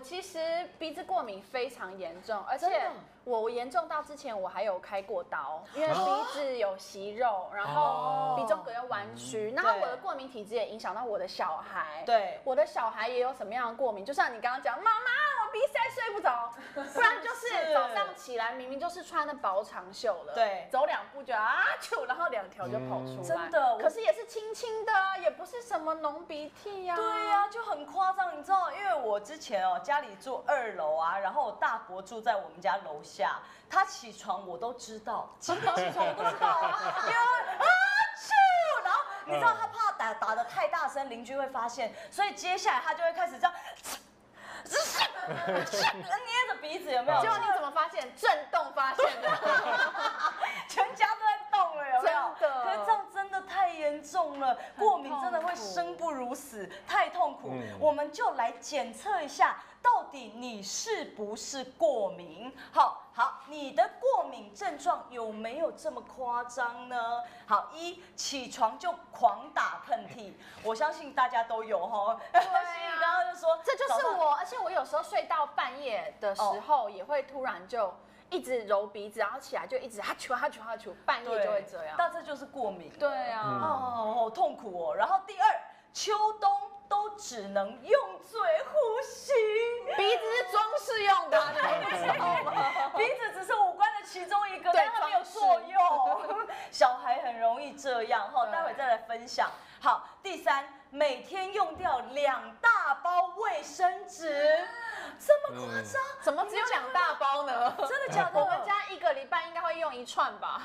其实鼻子过敏非常严重，而且我严重到之前我还有开过刀，因为哦鼻子有息肉，然哦。后鼻中隔又弯曲，然后我的过敏体质也影响到我的小孩。对。我的小孩也有什么样的过敏？就像你刚刚讲，妈妈，我鼻塞睡不着，不然就是是早上起来明明就是穿的薄长袖了，对走两步就啊就，然后两条就跑出来，真的可是也是轻轻的啊，也不是什么浓鼻涕呀、对呀、就很夸张，你知道，因为我之前哦家里住二楼啊，然后我大伯住在我们家楼下，他起床我都知道，起床起床我都知道啊，因为啊啾，然后你知道他怕打打的太大声，邻居会发现，所以接下来他就会开始这样。捏着鼻子有没有？结果你怎么发现震动发现的？全家都在动了，有没有？真的可是这样真的太严重了，过敏真的会生不如死，太痛苦。嗯我们就来检测一下，到底你是不是过敏？好好，你的过敏症状有没有这么夸张呢？好，一起床就狂打喷嚏，我相信大家都有哈。啊 刚刚就说，这就是我，而且我有时候睡到半夜的时候，也会突然就一直揉鼻子，然后起来就一直哈啾哈啾哈啾，半夜就会这样。但这就是过敏。对啊，哦，好痛苦哦。然后第二，秋冬都只能用嘴呼吸，鼻子是装饰用的，你知道吗？鼻子只是五官的其中一个，对但它没有作用。小孩很容易这样哈，待会再来分享。好，第三，每天用掉两大包卫生纸，这么夸张？怎么只有两大包呢？真的假的？我们家一个礼拜应该会用一串吧？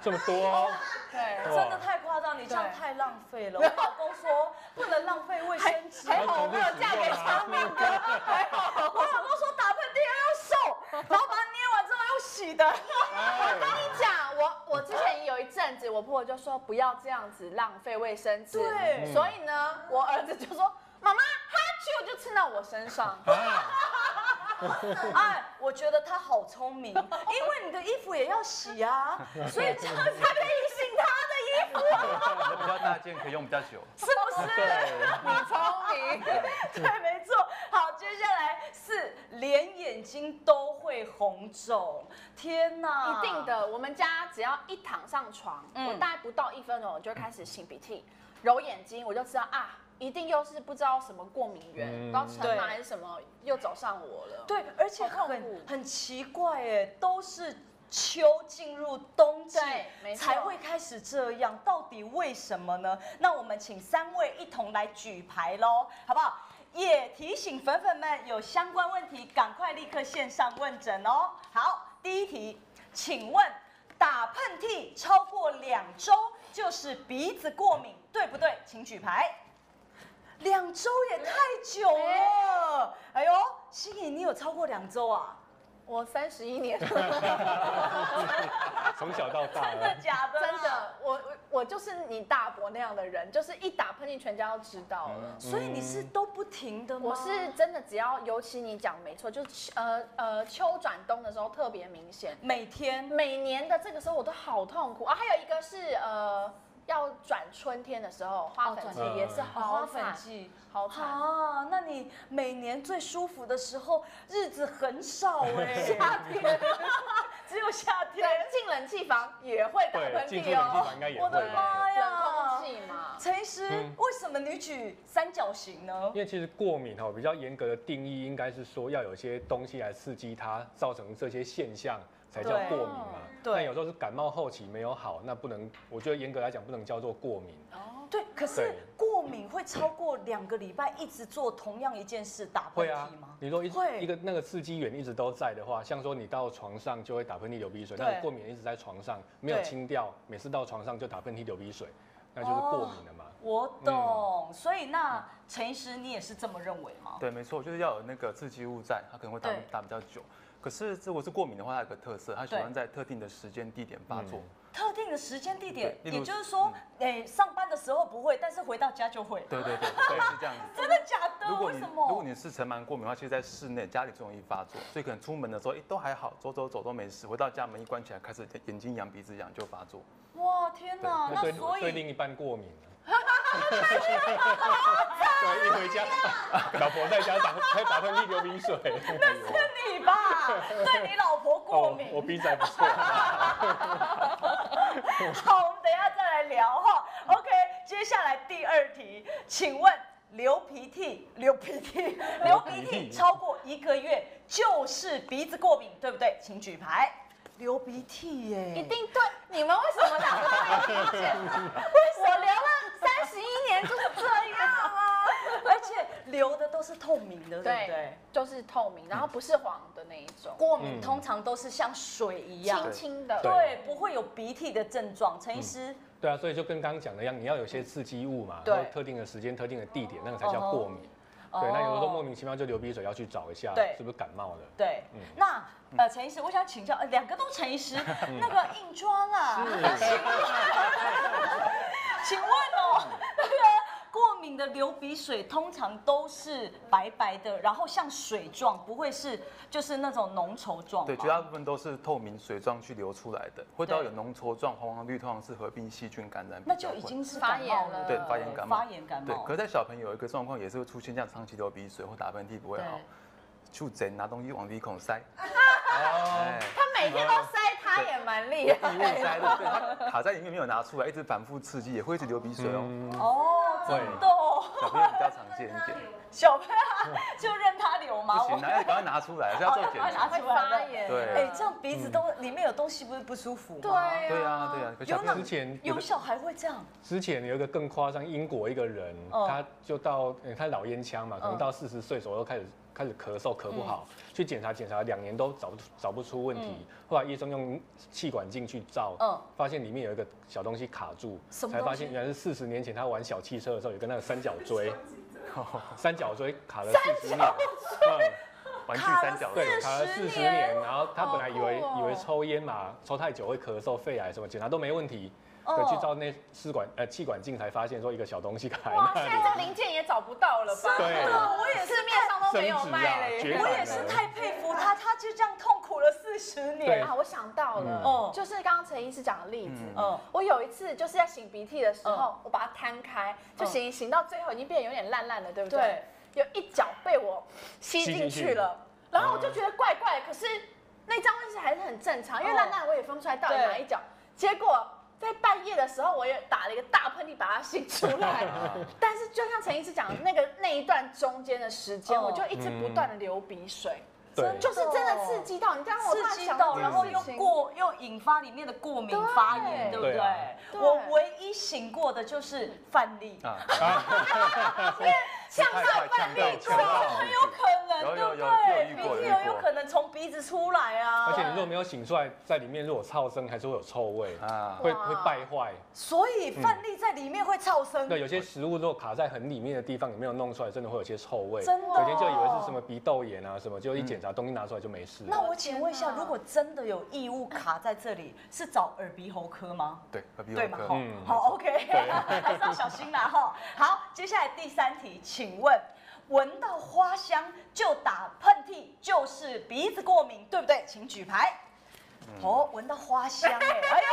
这么多，对，哇真的太夸张，你这样太浪费了。我老公说不能浪费卫生纸，还好我没有嫁给昌明哥，还好。我老公说打喷嚏要用手，然后把它捏完之后用洗的。哎我跟你讲，我我之前有一阵子，我婆婆就说不要这样子浪费卫生纸，对所以呢，我儿子就说妈妈哈啾就刺到我身上。哎，我觉得他好聪明，因为你的衣服也要洗啊，所以这样才可以洗他的衣服啊，比较大件可以用比较久。是不是？你聪明，对，没错。好，接下来是连眼睛都会红肿，天哪！一定。的。我们家只要一躺上床，嗯我大概不到一分钟，我就开始擤鼻涕、揉眼睛，我就知道啊，一定又是不知道什么过敏源，嗯不知道尘对螨还是什么又找上我了。对，而且很很奇怪哎，都是秋进入冬季没错才会开始这样，到底为什么呢？那我们请三位一同来举牌喽，好不好？也提醒粉粉们有相关问题，赶快立刻线上问诊哦。好，第一题，请问打喷嚏超过两周就是鼻子过敏，对不对？请举牌。两周也太久了，哎呦，心怡，你有超过两周啊？我三十一年，从小到大真的，假的？真。的，我我我就是你大伯那样的人，就是一打喷嚏全家都知道了。所以你是都不停的吗？我是真的，只要尤其你讲没错，就是呃呃秋转冬的时候特别明显。每天每年的这个时候我都好痛苦啊！还有一个是呃要转春天的时候，花粉季哦也是花好惨，粉季好惨。啊，那你每年最舒服的时候日子很少哎，夏天，只有夏对天。，进冷气房也会打对，喷嚏哦，我的。妈呀！陈医师，嗯。为什么你举三角形呢？因？为其实过敏哈比较严格的定义应该是说要有些东西来刺激它，造成这些现象才叫对。过敏嘛。对。但有时候是感冒后期没有好，那不能，我觉得严格来讲不能叫做过敏。哦对，可是对。过敏会超过两个礼拜一直做同样一件事打喷嚏吗？，你说一会。一个那个刺激源一直都在的话，像说你到床上就会打喷嚏流鼻水，对。那个过敏一直在床上没有清掉，每次到床上就打喷嚏流鼻水，那就是过敏了嘛。我懂，所以那陈医师，你也是这么认为吗？对，没错，就是要有那个刺激物在，它可能会打打比较久。可是如果是过敏的话，它有个特色，它喜欢在特定的时间地点发作。特定的时间地点，也就是说，哎，上班的时候不会，但是回到家就会。对对对，对是这样子。真的假的？如果你为什么？如果你是尘螨过敏的话，其实在室内家里最容易发作，所以可能出门的时候，哎，都还好，走走走都没事，回到家门一关起来，开始眼睛痒、鼻子痒就发作。哇，天哪！那所以对另一半过敏啊对，一回家，老婆在家打开打喷嚏流鼻水。那是你吧？对你老婆过敏。我鼻子还不错。好，我们等一下再来聊哈。OK，接下来第二题，请问流鼻涕、流鼻涕、流鼻涕超过一个月就是鼻子过敏，对不对？请举牌。流鼻涕耶，一定对。你们为什么两个都有意见？我流了三十一年就是这样且流的都是透明的，对不对？就是透明，然后不是黄的那一种。过敏通常都是像水一样。轻轻的，对，不会有鼻涕的症状。陈医师，对啊，所以就跟刚刚讲的一样，你要有些刺激物嘛，对，特定的时间、特定的地点，那个才叫过敏。对，那有的时候莫名其妙就流鼻水，要去找一下，是不是感冒了？对，那呃，陈医师，我想请教，呃，两个都陈医师，那个硬装啊，请问哦，那个。过敏的流鼻水通常都是白白的，然后像水状，不会是就是那种浓稠状。对，绝大部分都是透明水状去流出来的，会到有浓稠状、黄黄绿，通常是合并细菌感染。那就已经是发炎了。对，发炎感冒。发炎感冒。对，可是在小朋友有一个状况也是会出现，这样长期流鼻水或打喷嚏不会好，就整拿东西往鼻孔塞。他每天都塞，他也蛮厉害。异物塞的，对，他卡在里面没有拿出来，一直反复刺激，也会一直流鼻水哦。哦。真的，小朋友比较常见一点。小朋友就任他流吗？不行，拿要赶快拿出来，是要做检查。拿出来对，哎，这样鼻子都里面有东西，不是不舒服吗？对对啊，对啊。有之前有小孩会这样。之前有一个更夸张，英国一个人，他就到他老烟枪嘛，可能到四十岁左右开始。开始咳嗽，咳不好，去检查检查，两年都找不找不出问题。后来医生用气管镜去照，发现里面有一个小东西卡住，才发现原来是四十年前他玩小汽车的时候有个那个三角锥，三角锥。卡了四十年，玩具三角。对，卡了四十年，然后他本来以为以为抽烟嘛，抽太久会咳嗽、肺癌什么，检查都没问题。对，去照那试管呃气管镜才发现说一个小东西卡在那里。现在这零件也找不到了吧？真的，我也是市面上都没有卖了。我也是太佩服 他，他就这样痛苦了四十年啊！我想到了，嗯，就是刚刚陈医师讲的例子，嗯，我有一次就是在擤鼻涕的时候，我把它摊开，就擤擤到最后已经变得有点烂烂的，对不对？有一角被我吸进去了，然后我就觉得怪怪，可是那张位置还是很正常，因为烂烂我也分不出来到底哪一角，结果。在半夜的时候，我也打了一个大喷嚏，把它醒出来。但是就像陈医师讲的那个那一段中间的时间，我就一直不断的流鼻水。对，就是真的刺激到你，这样我刺激到，然后又过又引发里面的过敏发炎，对。不对？我唯一醒过的就是范例。像到半鼻孔很有可能，对不对？鼻涕有有可能从鼻子出来啊。而且你如果没有醒出来，在里面如果噪声，还是会有臭味啊，会会败坏。所以饭粒在里面会噪声。对，有些食物如果卡在很里面的地方，你没有弄出来，真的会有些臭味。真的。有些就以为是什么鼻窦炎啊什么，就一检查东西拿出来就没事。那我请问一下，如果真的有异物卡在这里，是找耳鼻喉科吗？对，耳鼻喉科。嗯，好，OK，还是要小心啦哈。好，接下来第三题，请请问。闻到花香就打喷嚏，就是鼻子过敏，对不对？请举牌。哦，闻到花香哎，哎呦，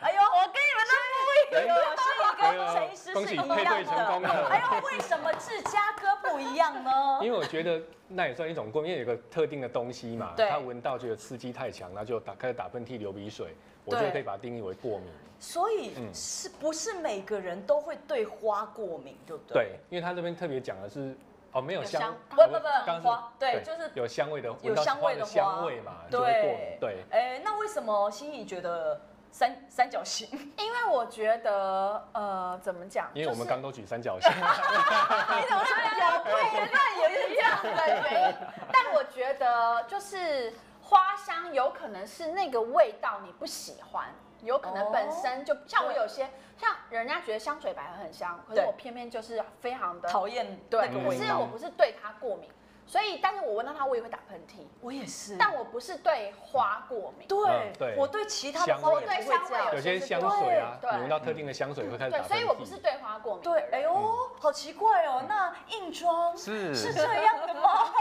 哎呦，我跟你们都不一样，是一个陈医师是一样的。哎呦，为什么治家哥不一样呢？因为我觉得那也算一种过敏，因为有个特定的东西嘛，他闻到觉得刺激太强，那就打开始打喷嚏、流鼻水，我觉得可以把它定义为过敏。所以是不是每个人都会对花过敏，对不对？对，因为他这边特别讲的是。哦，没有香，不不不，花，对，就是有香味的，有香味的香味嘛，对对。哎，那为什么心怡觉得三三角形？因为我觉得，呃，怎么讲？因为我们刚都举三角形。你怎么说有对？那也是这样的原因。但我觉得，就是花香有可能是那个味道你不喜欢。有可能本身就像我有些像人家觉得香水百合很香，可是我偏偏就是非常的讨厌对，可是我不是对它过敏，所以但是我闻到它我也会打喷嚏，我也是，但我不是对花过敏，对，我对其他的花也不会这样，有些香水啊，闻到特定的香水会开始打喷嚏，所以我不是对花过敏，对，哎呦，好奇怪哦，那硬装是。是这样的吗？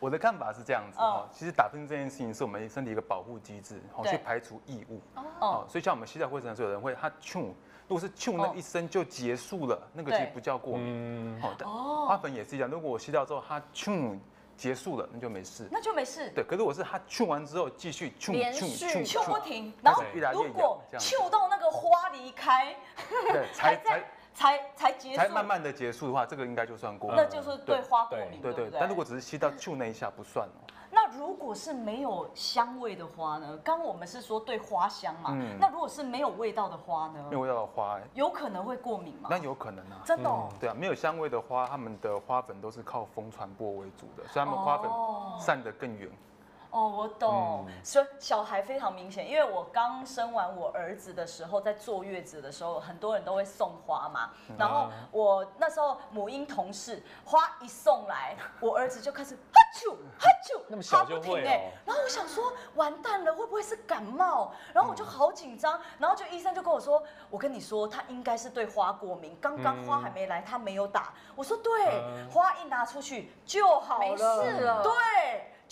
我的看法是这样子哈，其实打喷嚏这件事情是我们身体一个保护机制，哦，去排除异物。哦，所以像我们洗澡过程的时候，有人会他咻，如果是咻那一声就结束了，那个其实不叫过敏。好的，花粉也是一样，如果我吸掉之后它咻。结束了，那就没事，那就没事。对，可是我是它去完之后继续去去去不停，然后如果去到那个花离开，对，才才才才结束，才慢慢的结束的话，这个应该就算过。那就是对花过敏，对对。但如果只是吸到就那一下不算哦。那如果是没有香味的花呢？刚我们是说对花香嘛，嗯那如果是没有味道的花呢？没有味道的花，有可能会过敏吗？那有可能啊，真的。对啊，没有香味的花，它们的花粉都是靠风传播为主的，所以它们花粉散得更远。哦，我懂，所以小孩非常明显，因为我刚生完我儿子的时候，在坐月子的时候，很多人都会送花嘛。然后我那时候母婴同事花一送来，我儿子就开始哈啾哈啾，那么小就会哎。然后我想说，完蛋了，会不会是感冒？然后我就好紧张，然后就医生就跟我说，我跟你说，他应该是对花过敏，刚刚花还没来，他没有打。我说对，花一拿出去就好了，没事了。对。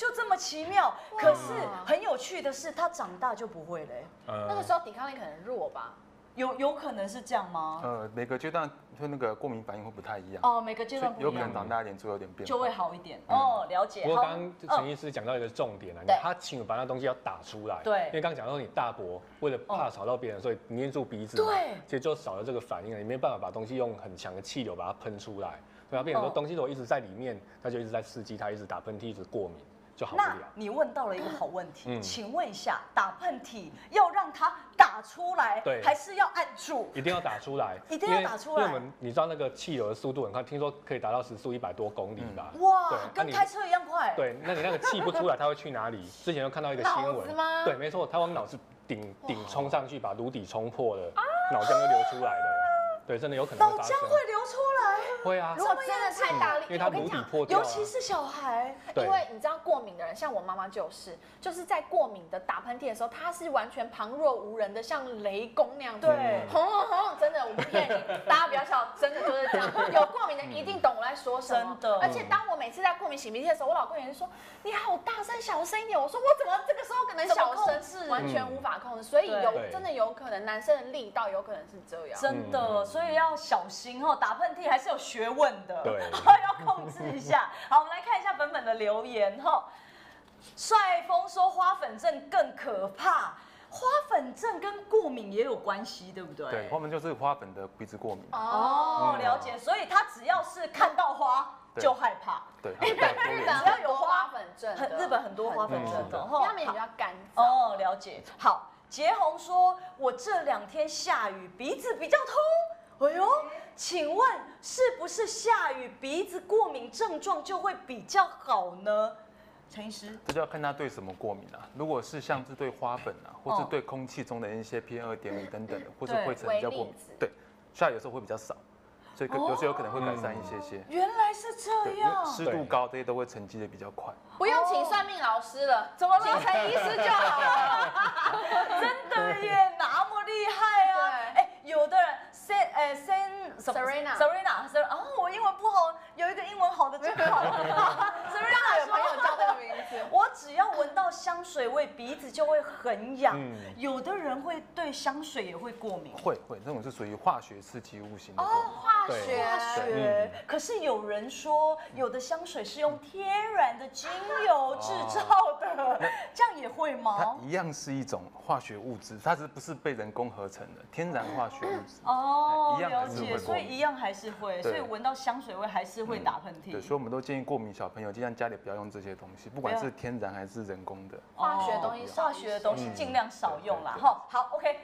就这么奇妙，可是很有趣的是，他长大就不会嘞。那个时候抵抗力可能弱吧？有有可能是这样吗？呃，每个阶段就那个过敏反应会不太一样。哦，每个阶段有可能长大一点就有点变，就会好一点。哦，了解。不过刚刚陈医师讲到一个重点啊，他请把那东西要打出来。对。因为刚刚讲到你大伯为了怕吵到别人，所以捏住鼻子。对。其实就少了这个反应了，你没办法把东西用很强的气流把它喷出来，对啊，变很多东西如果一直在里面，它就一直在刺激，它一直打喷嚏，一直过敏。那你问到了一个好问题，请问一下，打喷嚏要让它打出来，对，还是要按住？一定要打出来，一定要打出来。因为我们你知道那个气流的速度很快，听说可以达到时速一百多公里吧？哇，跟开车一样快。对，那你那个气不出来，它会去哪里？之前有看到一个新闻吗？对，没错，它往脑子顶顶冲上去，把颅底冲破了，脑浆就流出来了。对，真的有可能脑浆会流出来，会啊。如果真的太大力，因为它颅底破掉尤其是小孩，因为你知道过敏的人，像我妈妈就是，就是在过敏的打喷嚏的时候，她是完全旁若无人的，像雷公那样。对，轰轰轰，真的，我不骗你，大家不要笑，真的就是这样。有过敏的一定懂我在说什么。真的。而且当我每次在过敏擤鼻涕的时候，我老公也是说你好大声，小声一点。我说我怎么这个时候可能小声是，完全无法控制。所以有真的有可能男生的力道有可能是这样。真的，所以要小心。行哦，打喷嚏还是有学问的，对，要控制一下。好，我们来看一下本本的留言哈。帅峰说花粉症更可怕，花粉症跟过敏也有关系，对不对？对，花粉就是花粉的鼻子过敏。哦，了解。所以他只要是看到花就害怕。对，日本只要有花粉症，很日本很多花粉症的，他们比较干燥。哦，了解。好，杰红说，我这两天下雨，鼻子比较痛。哎呦，请问是不是下雨鼻子过敏症状就会比较好呢？陈医师，这就要看他对什么过敏啊。如果是像是对花粉啊，或是对空气中的一些 PM 二点五等等的，或是灰尘比较过敏，对，下雨的时候会比较少，所以有时有可能会改善一些些。原来是这样，湿度高这些都会沉积的比较快。不用请算命老师了，怎么了？请陈医师就好了。真的耶，那么厉害啊！哎，有的人。先呃先什么？Serena，Serena，啊，我英文不好，有一个英文好的最好。Serena 有。我只要闻到香水味，鼻子就会很痒。有的人会对香水也会过敏。会会，这种是属于化学刺激物型的。哦，化学。化学。可是有人说，有的香水是用天然的精油制造的，这样也会吗？它一样是一种化学物质，它是不是被人工合成的天然化学物质？哦。哦，了解，所以一样还是会，所以闻到香水味还是会打喷嚏。对，所以我们都建议过敏小朋友尽量家里不要用这些东西，不管是天然还是人工的化学东西，化学的东西尽量少用啦。哈，好，OK。